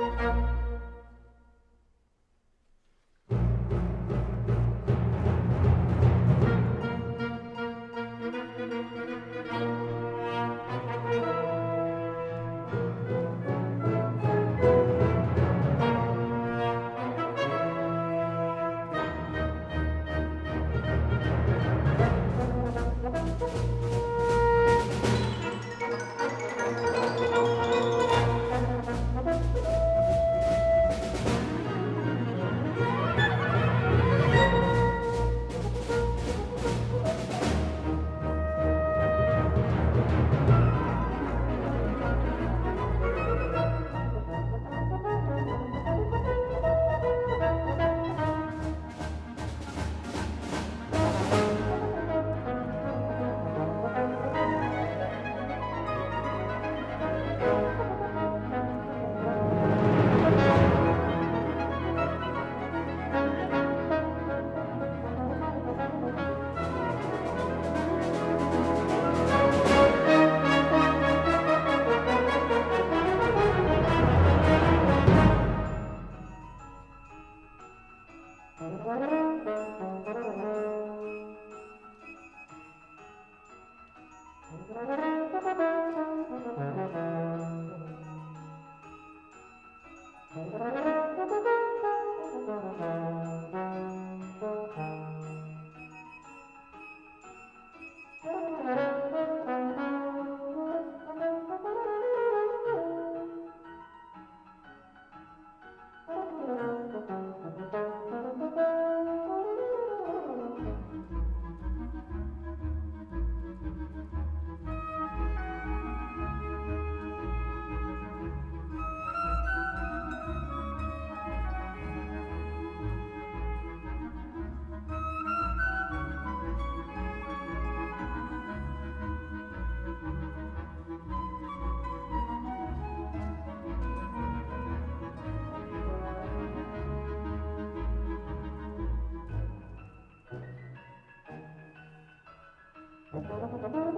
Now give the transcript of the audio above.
Música Thank you.